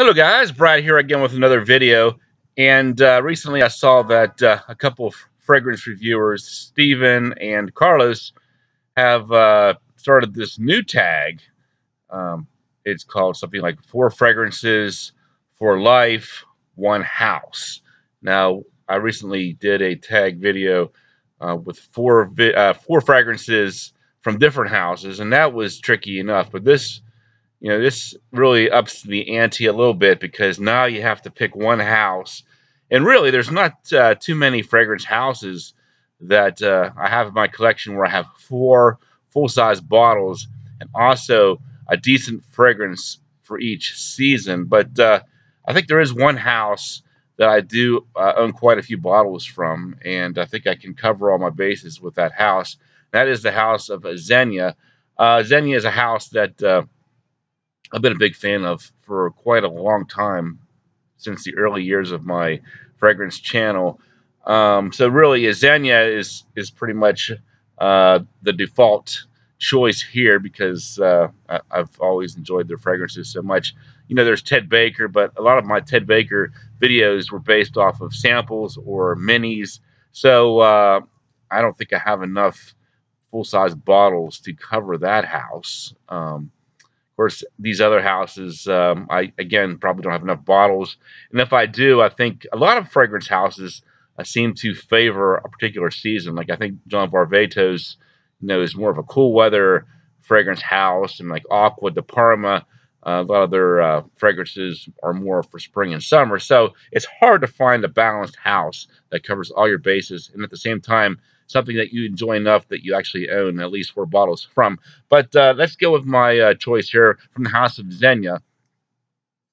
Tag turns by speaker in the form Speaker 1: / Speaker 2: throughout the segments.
Speaker 1: Hello guys, Brad here again with another video. And uh, recently I saw that uh, a couple of fragrance reviewers, Steven and Carlos, have uh, started this new tag. Um, it's called something like Four Fragrances for Life, One House. Now, I recently did a tag video uh, with four, uh, four fragrances from different houses, and that was tricky enough. But this you know, this really ups the ante a little bit because now you have to pick one house. And really, there's not uh, too many fragrance houses that uh, I have in my collection where I have four full-size bottles and also a decent fragrance for each season. But uh, I think there is one house that I do uh, own quite a few bottles from, and I think I can cover all my bases with that house. That is the house of Zegna. Uh, Zegna is a house that uh, I've been a big fan of for quite a long time since the early years of my fragrance channel. Um, so really, Zegna is is pretty much uh, the default choice here because uh, I, have always enjoyed their fragrances so much. You know, there's Ted Baker, but a lot of my Ted Baker videos were based off of samples or minis. So uh, I don't think I have enough full-size bottles to cover that house. Um, course, these other houses, um, I again probably don't have enough bottles. And if I do, I think a lot of fragrance houses uh, seem to favor a particular season. Like I think John Varvatos, you know, is more of a cool weather fragrance house, and like Acqua di Parma. Uh, a lot of their uh, fragrances are more for spring and summer. So it's hard to find a balanced house that covers all your bases and at the same time something that you enjoy enough that you actually own at least four bottles from. But uh, let's go with my uh, choice here from the House of Zegna.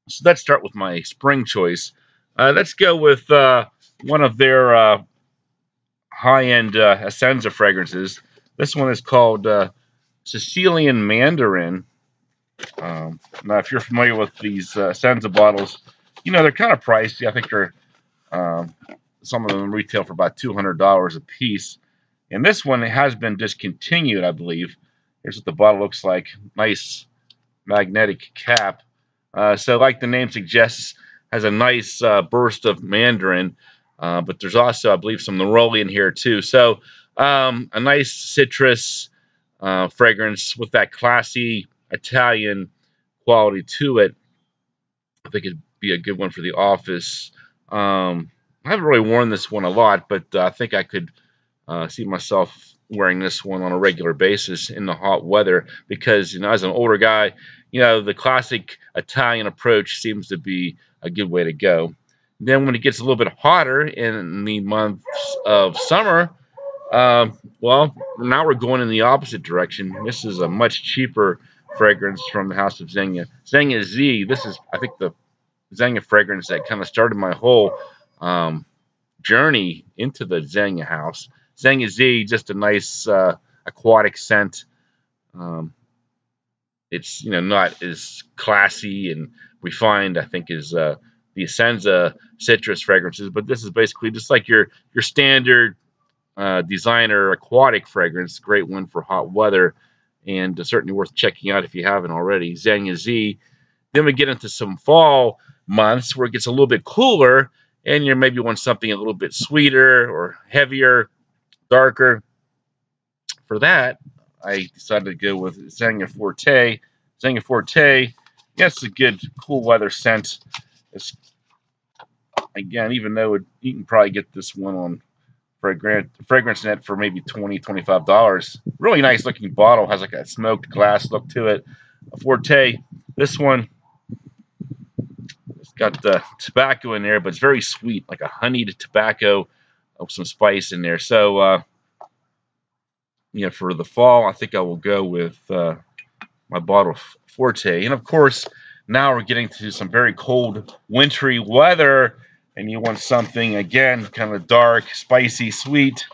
Speaker 1: So let's start with my spring choice. Uh, let's go with uh, one of their uh, high-end uh, Essenza fragrances. This one is called Sicilian Mandarin. Um, now, if you're familiar with these uh, Essenza bottles, you know they're kind of pricey. I think they're um, some of them retail for about $200 a piece. And this one has been discontinued, I believe. Here's what the bottle looks like. Nice magnetic cap. Uh, so like the name suggests, has a nice uh, burst of mandarin. Uh, but there's also, I believe, some neroli in here too. So um, a nice citrus uh, fragrance with that classy Italian quality to it. I think it'd be a good one for the office. Um, I haven't really worn this one a lot, but uh, I think I could uh, see myself wearing this one on a regular basis in the hot weather because, you know, as an older guy, you know, the classic Italian approach seems to be a good way to go. Then when it gets a little bit hotter in the months of summer, uh, well, now we're going in the opposite direction. This is a much cheaper fragrance from the House of Zegna. Zegna Z, this is, I think, the Zegna fragrance that kind of started my whole um, journey into the Zegna house. Zegna Z, just a nice uh, aquatic scent. Um, it's you know not as classy and refined, I think, as uh, the Essenza citrus fragrances, but this is basically just like your your standard uh, designer aquatic fragrance. Great one for hot weather, and certainly worth checking out if you haven't already. Zegna Z. Then we get into some fall months where it gets a little bit cooler, and you maybe want something a little bit sweeter or heavier darker. For that, I decided to go with Zegna Forte. Zegna Forte, yes, a good cool weather scent. It's, again, even though it, you can probably get this one on fragrance, fragrance net for maybe 20 $25. Really nice looking bottle. Has like a smoked glass look to it. A Forte, this one, it's got the tobacco in there, but it's very sweet, like a honeyed tobacco some spice in there. So, uh, you know, for the fall, I think I will go with uh, my bottle Forte. And of course, now we're getting to some very cold, wintry weather, and you want something, again, kind of dark, spicy, sweet.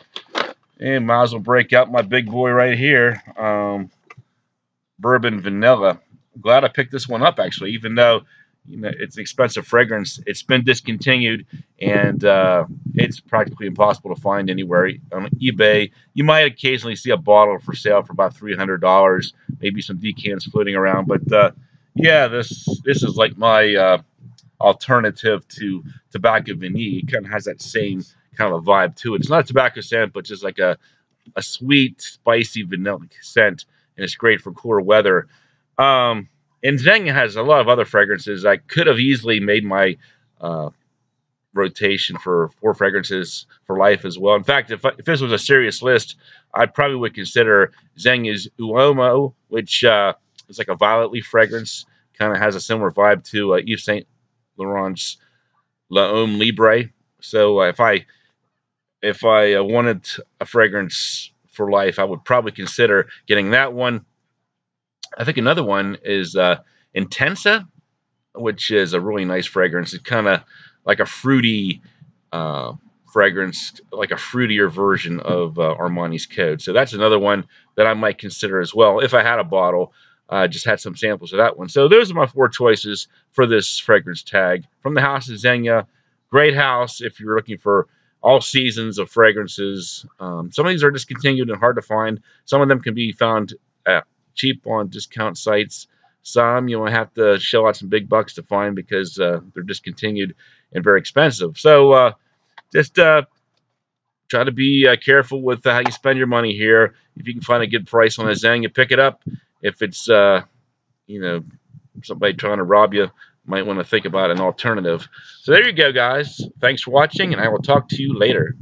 Speaker 1: And might as well break out my big boy right here, um, Bourbon Vanilla. Glad I picked this one up, actually, even though you know, it's an expensive fragrance. It's been discontinued, and uh, it's practically impossible to find anywhere on eBay. You might occasionally see a bottle for sale for about three hundred dollars, maybe some decants floating around. But uh, yeah, this this is like my uh, alternative to tobacco vanille. It kind of has that same kind of a vibe to it. It's not a tobacco scent, but just like a, a sweet, spicy vanilla scent, and it's great for cooler weather. Um, and Zegna has a lot of other fragrances. I could have easily made my uh, rotation for four fragrances for life as well. In fact, if, if this was a serious list, I probably would consider Zegna's Uomo, which uh, is like a violet leaf fragrance, kind of has a similar vibe to uh, Yves Saint Laurent's L'Homme Libre. So uh, if I if I uh, wanted a fragrance for life, I would probably consider getting that one. I think another one is uh, Intenso, which is a really nice fragrance. It's kind of like a fruity uh, fragrance, like a fruitier version of uh, Armani's Code. So that's another one that I might consider as well if I had a bottle. I uh, just had some samples of that one. So those are my four choices for this fragrance tag from the House of Zegna. Great house if you're looking for all seasons of fragrances. Um, some of these are discontinued and hard to find. Some of them can be found at cheap on discount sites. Some you will have to shell out some big bucks to find because uh, they're discontinued and very expensive. So uh, just uh, try to be uh, careful with how you spend your money here. If you can find a good price on a Zegna, you pick it up. If it's uh, you know somebody trying to rob you, might want to think about an alternative. So there you go, guys. Thanks for watching, and I will talk to you later.